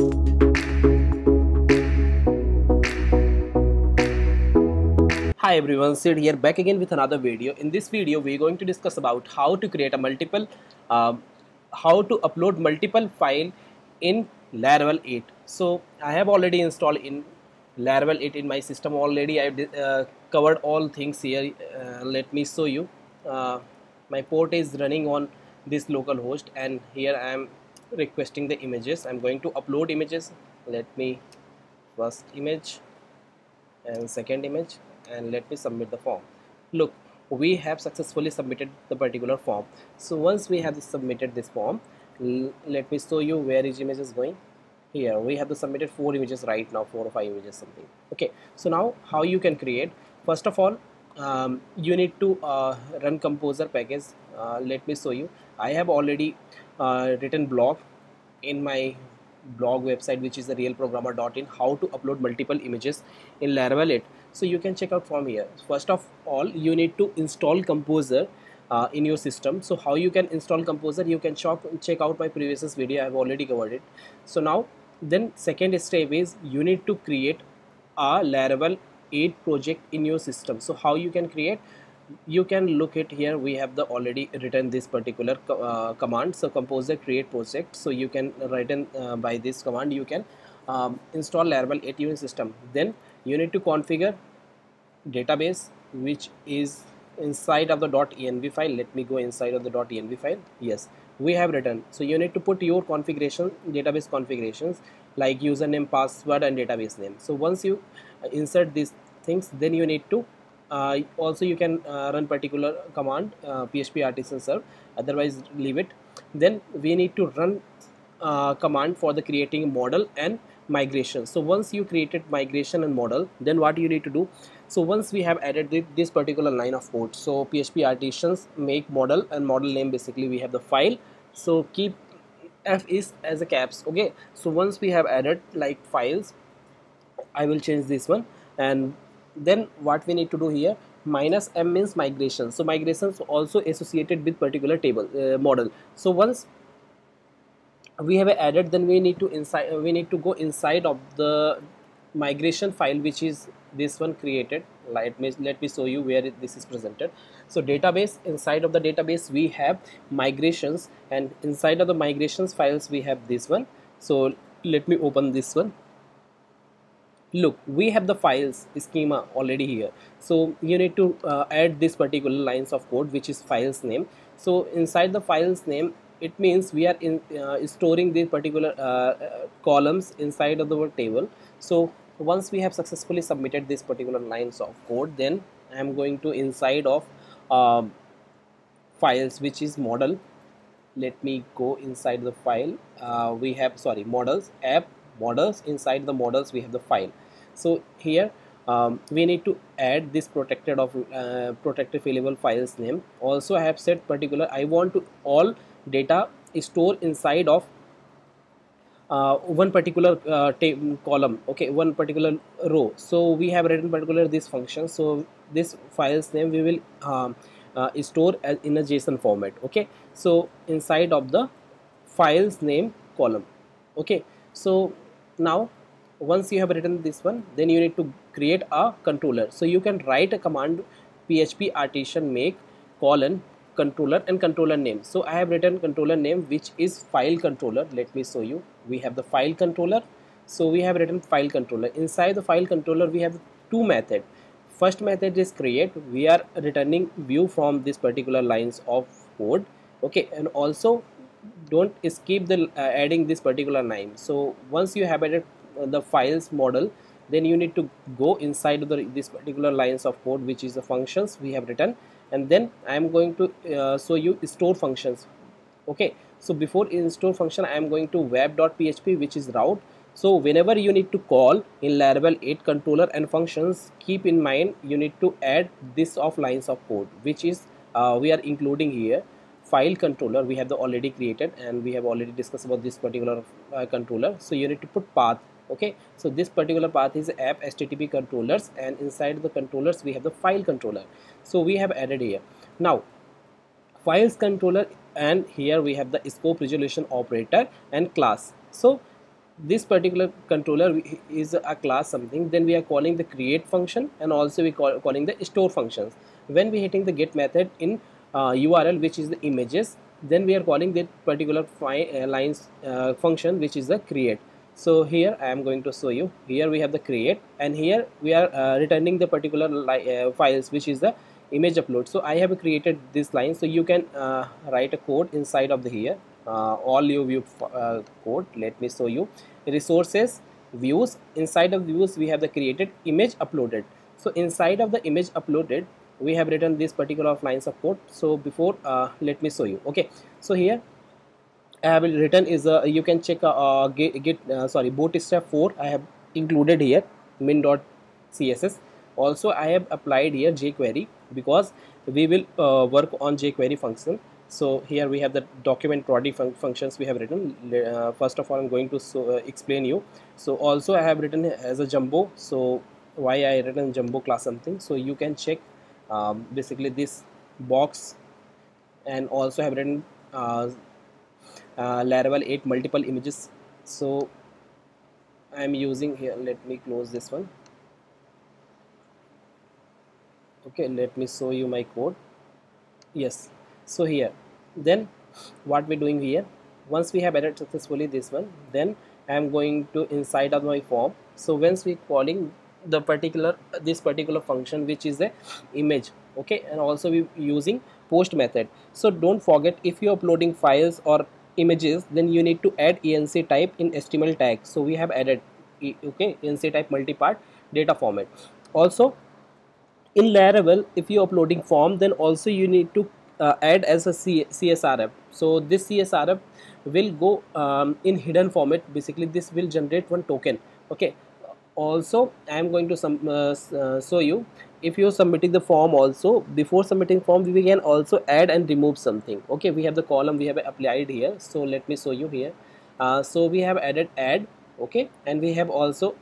Hi everyone, Sid here back again with another video. In this video, we're going to discuss about how to create a multiple, um, how to upload multiple file in Laravel 8. So I have already installed in Laravel 8 in my system already. I've uh, covered all things here. Uh, let me show you. Uh, my port is running on this local host and here I am requesting the images. I'm going to upload images. Let me first image and second image and let me submit the form. Look we have successfully submitted the particular form. So once we have submitted this form let me show you where each image is going. Here we have the submitted four images right now four or five images something. Okay so now how you can create? First of all um, you need to uh, run composer package. Uh, let me show you. I have already uh, written blog in my blog website which is the realprogrammer.in how to upload multiple images in Laravel 8 so you can check out from here. First of all you need to install composer uh, in your system. So how you can install composer you can check check out my previous video. I've already covered it. So now then second step is you need to create a laravel 8 project in your system. So how you can create you can look it here. We have the already written this particular uh, command. So composer create project. So you can write in uh, by this command. You can um, install laravel 8 unit system. Then you need to configure database which is inside of the .env file. Let me go inside of the .env file. Yes we have written. So you need to put your configuration database configurations like username password and database name. So once you uh, insert these things then you need to also you can uh, run particular command uh, php artisan serve. Otherwise leave it. Then we need to run uh, command for the creating model and migration. So once you created migration and model then what you need to do? So once we have added this particular line of code so php artisans make model and model name basically we have the file. So keep f is as a caps okay? So once we have added like files i will change this one. And then what we need to do here? Minus m means migration. So migrations also associated with particular table uh, model. So once we have added then we need to inside we need to go inside of the migration file which is this one created. Let me let me show you where this is presented. So database inside of the database we have migrations and inside of the migrations files we have this one. So let me open this one look we have the files schema already here. So you need to uh, add this particular lines of code which is files name. So inside the files name it means we are in uh, storing these particular uh, uh, columns inside of the table. So once we have successfully submitted this particular lines of code then I am going to inside of um, files which is model. Let me go inside the file. Uh, we have sorry models app models. Inside the models we have the file so here um, we need to add this protected of uh, protected fillable files name. Also I have set particular I want to all data store inside of uh, one particular uh, column okay one particular row. So we have written particular this function. So this file's name we will um, uh, store as in a json format okay? So inside of the files name column okay? So now once you have written this one then you need to create a controller. So you can write a command php artisan make colon controller and controller name. So I have written controller name which is file controller. Let me show you. We have the file controller. So we have written file controller. Inside the file controller we have two method. First method is create. We are returning view from this particular lines of code. Okay and also don't skip the uh, adding this particular name so once you have added the files model then you need to go inside the this particular lines of code which is the functions we have written. And then I am going to uh, show you store functions. Okay. So before in store function I am going to web.php which is route. So whenever you need to call in Laravel 8 controller and functions keep in mind you need to add this of lines of code which is uh, we are including here. File controller we have the already created and we have already discussed about this particular uh, controller. So you need to put path okay so this particular path is app http controllers and inside the controllers we have the file controller. So we have added here. Now files controller and here we have the scope resolution operator and class. So this particular controller is a class something. Then we are calling the create function and also we call calling the store functions. When we hitting the get method in uh, url which is the images then we are calling that particular uh, lines uh, function which is the create so here I am going to show you. Here we have the create and here we are uh, returning the particular uh, files which is the image upload. So I have created this line. So you can uh, write a code inside of the here uh, all your view uh, code. Let me show you. Resources views. Inside of views we have the created image uploaded. So inside of the image uploaded we have written this particular lines of code. So before uh, let me show you. Okay. So here I have written is a you can check uh, get, get uh, sorry bootstrap 4 I have included here min.css also I have applied here jQuery because we will uh, work on jQuery function. So here we have the document body fun functions we have written. Uh, first of all I'm going to so, uh, explain you. So also I have written as a jumbo. So why I written jumbo class something? So you can check um, basically this box. And also have written uh, Laravel 8 multiple images. So I'm using here let me close this one. Okay let me show you my code. Yes so here. Then what we're doing here once we have added successfully this one then I'm going to inside of my form. So once we calling the particular this particular function which is the image okay and also we using post method. So don't forget if you're uploading files or images then you need to add enc type in html tag. So we have added okay enc type multipart data format. Also in laravel if you're uploading form then also you need to uh, add as a csrf so this csrf will go um, in hidden format. Basically this will generate one token okay also I am going to uh, uh, show you. If you're submitting the form also before submitting form we can also add and remove something. Okay we have the column we have applied here. So let me show you here. Uh, so we have added add okay and we have also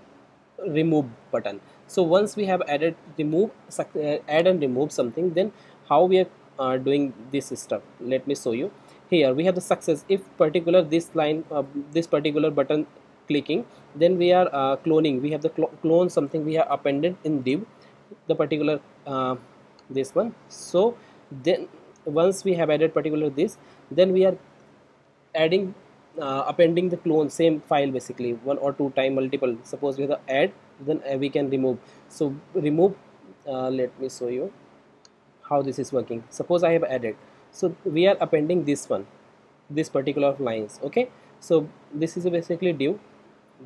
remove button. So once we have added remove uh, add and remove something then how we are uh, doing this stuff? Let me show you. Here we have the success. If particular this line uh, this particular button clicking then we are uh, cloning. We have the cl clone something we have appended in div the particular uh, this one. So then once we have added particular this then we are adding uh, appending the clone same file basically one or two time multiple. Suppose we have the add then uh, we can remove. So remove uh, let me show you how this is working. Suppose I have added. So we are appending this one this particular lines okay? So this is basically div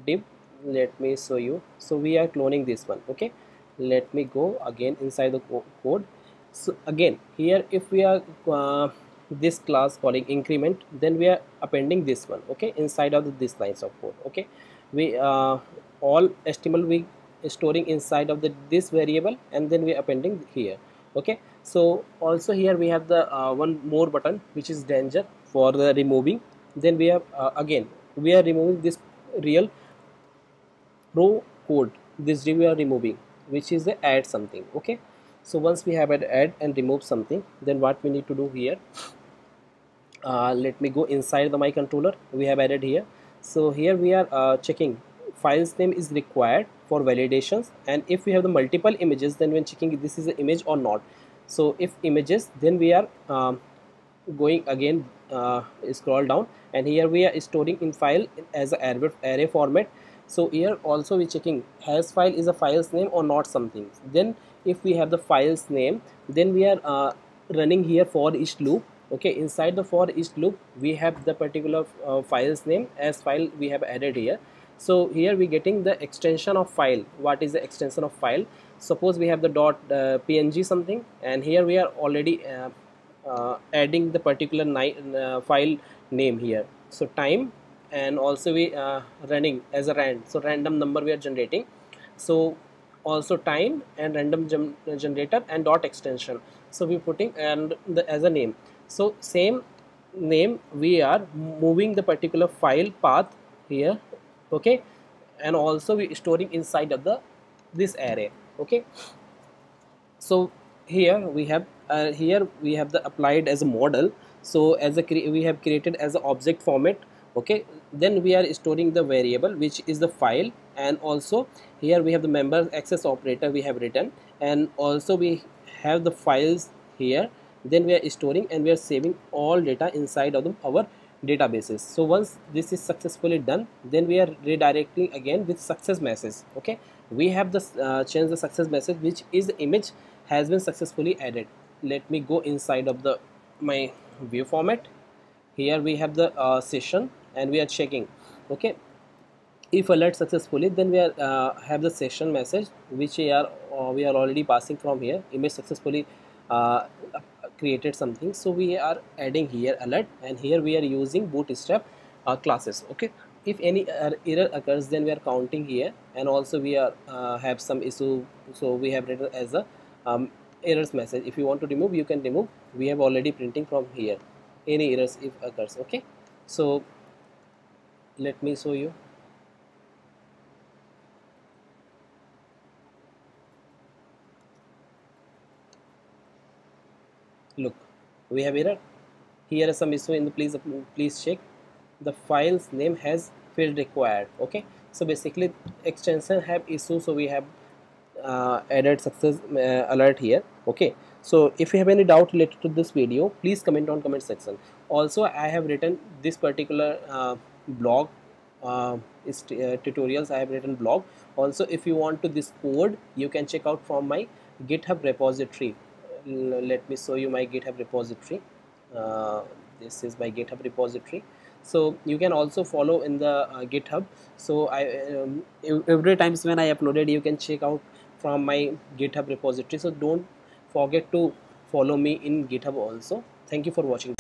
div let me show you. So we are cloning this one okay? Let me go again inside the co code. So again here if we are uh, this class calling increment then we are appending this one okay? Inside of this lines of code okay? We uh, all html we storing inside of the this variable and then we are appending here okay? So also here we have the uh, one more button which is danger for the removing. Then we have uh, again we are removing this real pro code this we are removing which is the add something okay? So once we have an add and remove something then what we need to do here? Uh, let me go inside the my controller. We have added here. So here we are uh, checking files name is required for validations. And if we have the multiple images then when checking this is the image or not. So if images then we are um, going again uh, scroll down. And here we are storing in file as a array format so here also we checking has file is a file's name or not something. Then if we have the file's name then we are uh, running here for each loop. Okay inside the for each loop we have the particular uh, file's name as file we have added here. So here we getting the extension of file. What is the extension of file? Suppose we have the dot uh, png something and here we are already uh, uh, adding the particular uh, file name here. So time and also we uh, running as a rand. So random number we are generating. So also time and random generator and dot extension. So we putting and the, as a name. So same name we are moving the particular file path here okay? And also we storing inside of the this array okay? So here we have uh, here we have the applied as a model. So as a we have created as an object format okay then we are storing the variable which is the file and also here we have the member access operator we have written and also we have the files here. Then we are storing and we are saving all data inside of the, our databases. So once this is successfully done then we are redirecting again with success message. Okay we have the uh, change the success message which is the image has been successfully added. Let me go inside of the my view format. Here we have the uh, session and we are checking. Okay? If alert successfully then we are uh, have the session message which we are uh, we are already passing from here. Image successfully uh, created something. So we are adding here alert and here we are using bootstrap uh, classes. Okay? If any error occurs then we are counting here and also we are uh, have some issue. So we have written as a um, errors message. If you want to remove you can remove. We have already printing from here. Any errors if occurs. Okay? So let me show you. Look we have error. Here is some issue in the please please check. The file's name has field required okay? So basically extension have issue so we have uh, added success uh, alert here okay? So if you have any doubt related to this video please comment on comment section. Also i have written this particular uh, blog uh, is uh, tutorials i have written blog. Also if you want to this code you can check out from my github repository. Let me show you my github repository. Uh, this is my github repository. So you can also follow in the uh, github. So i um, every times when i uploaded you can check out from my github repository. So don't forget to follow me in github also. Thank you for watching